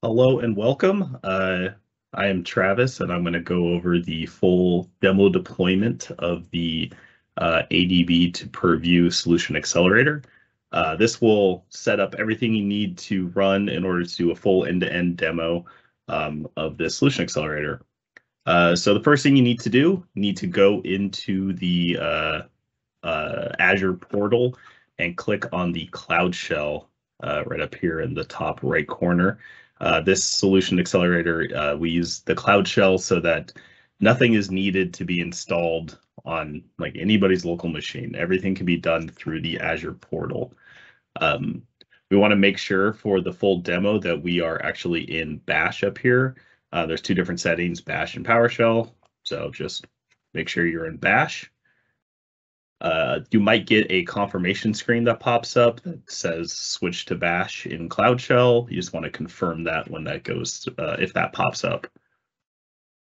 Hello and welcome. Uh, I am Travis, and I'm going to go over the full demo deployment of the uh, ADB to Purview Solution Accelerator. Uh, this will set up everything you need to run in order to do a full end-to-end demo um, of the Solution Accelerator. Uh, so the first thing you need to do, you need to go into the uh, uh, Azure portal and click on the Cloud Shell right up here in the top right corner. Uh, this solution accelerator, uh, we use the Cloud Shell so that nothing is needed to be installed on like anybody's local machine. Everything can be done through the Azure portal. Um, we want to make sure for the full demo that we are actually in Bash up here. Uh, there's two different settings, Bash and PowerShell. So just make sure you're in Bash. Uh, you might get a confirmation screen that pops up that says switch to bash in cloud shell. You just want to confirm that when that goes uh, if that pops up.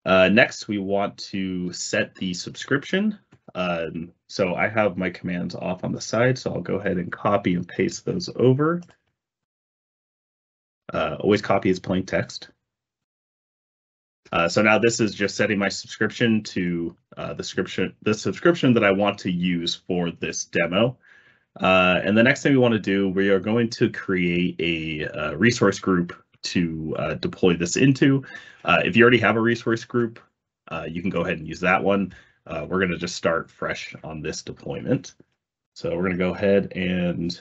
Uh, next we want to set the subscription. Um, so i have my commands off on the side so i'll go ahead and copy and paste those over. Uh, always copy as plain text uh, so now this is just setting my subscription to uh, the subscription the subscription that I want to use for this demo. Uh, and the next thing we want to do, we are going to create a, uh, resource group to uh, deploy this into. If you already have a resource group, you can go ahead and use that one. we're going to just start fresh on this deployment. So we're going to go ahead and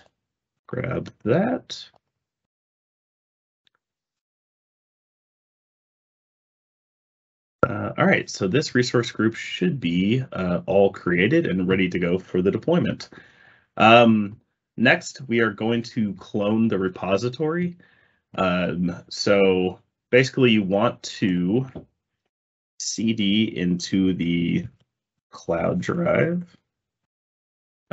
grab that. Uh, all right, so this resource group should be uh, all created and ready to go for the deployment. Um, next, we are going to clone the repository. Um, so basically you want to CD into the cloud drive.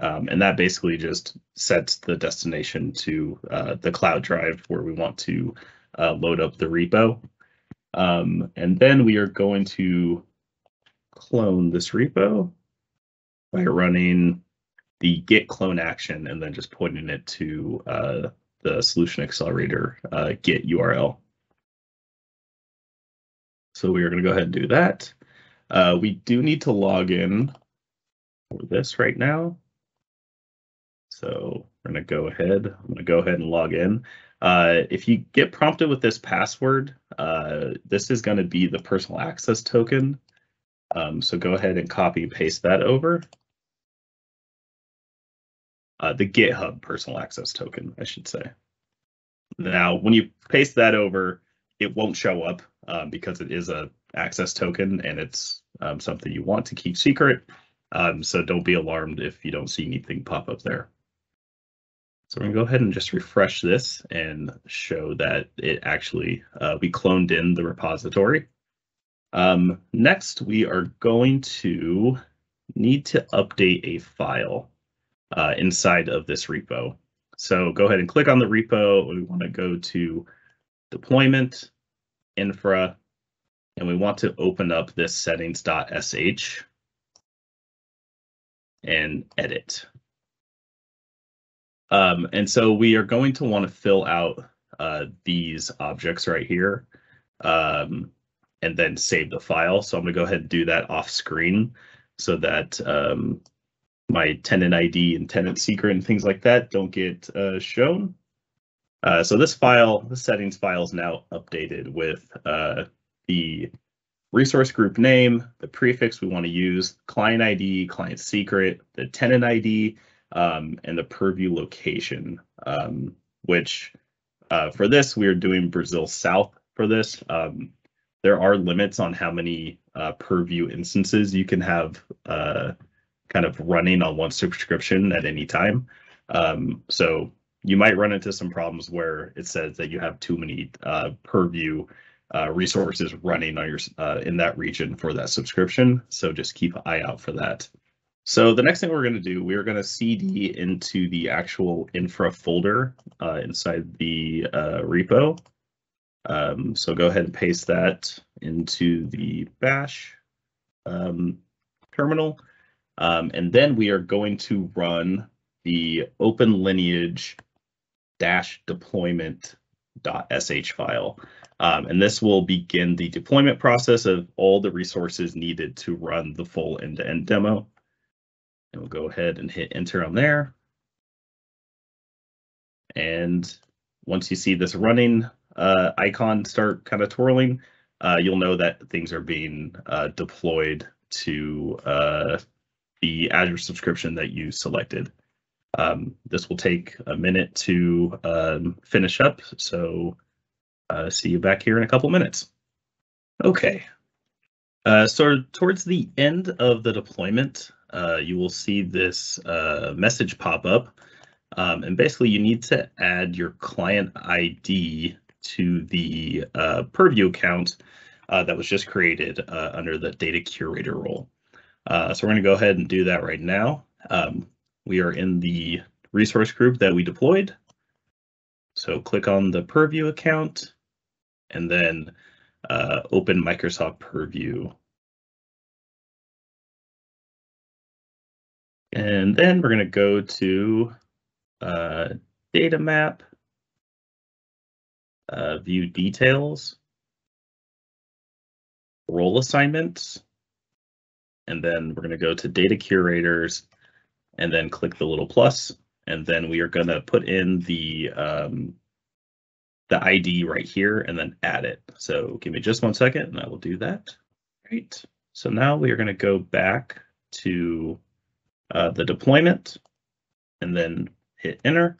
Um, and that basically just sets the destination to uh, the cloud drive where we want to uh, load up the repo. Um, and then we are going to clone this repo by running the git clone action and then just pointing it to uh, the solution accelerator uh, git URL. So we are going to go ahead and do that. Uh, we do need to log in for this right now. So we're going to go ahead. I'm going to go ahead and log in. Uh, if you get prompted with this password, uh, this is going to be the personal access token. Um, so go ahead and copy and paste that over. Uh, the GitHub personal access token, I should say. Now, when you paste that over, it won't show up um, because it is a access token and it's um, something you want to keep secret. Um, so don't be alarmed if you don't see anything pop up there. So we're gonna go ahead and just refresh this and show that it actually, uh, we cloned in the repository. Um, next, we are going to need to update a file uh, inside of this repo. So go ahead and click on the repo. We want to go to deployment, infra, and we want to open up this settings.sh and edit. Um, and so we are going to want to fill out uh, these objects right here um, and then save the file. So I'm going to go ahead and do that off screen so that um, my tenant ID and tenant secret and things like that don't get uh, shown. Uh, so this file, the settings file is now updated with uh, the resource group name, the prefix we want to use, client ID, client secret, the tenant ID, um, and the purview location, um, which uh, for this, we are doing Brazil South for this. Um, there are limits on how many uh, purview instances you can have uh, kind of running on one subscription at any time. Um, so you might run into some problems where it says that you have too many uh, purview uh, resources running on your uh, in that region for that subscription. So just keep an eye out for that. So the next thing we're going to do, we're going to CD into the actual infra folder uh, inside the uh, repo. Um, so go ahead and paste that into the bash um, terminal. Um, and then we are going to run the open lineage dash deployment .sh file. Um, and this will begin the deployment process of all the resources needed to run the full end-to-end -end demo. And we'll go ahead and hit enter on there. And once you see this running uh, icon start kind of twirling, uh, you'll know that things are being uh, deployed to uh, the Azure subscription that you selected. Um, this will take a minute to um, finish up, so uh, see you back here in a couple minutes. Okay, uh, so towards the end of the deployment, uh, you will see this uh, message pop up. Um, and basically you need to add your client ID to the uh, Purview account uh, that was just created uh, under the data curator role. Uh, so we're going to go ahead and do that right now. Um, we are in the resource group that we deployed. So click on the Purview account and then open Microsoft Purview. And then we're going to go to uh, data map, uh, view details, role assignments, and then we're going to go to data curators and then click the little plus, and then we are going to put in the um, the ID right here and then add it. So give me just one second and I will do that. Great. So now we are going to go back to uh, the deployment and then hit enter.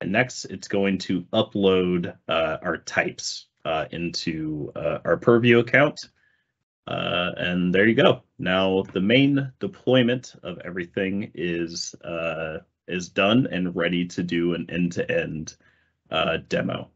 And next, it's going to upload uh, our types uh, into uh, our Purview account. Uh, and there you go. Now the main deployment of everything is uh, is done and ready to do an end-to-end -end, demo.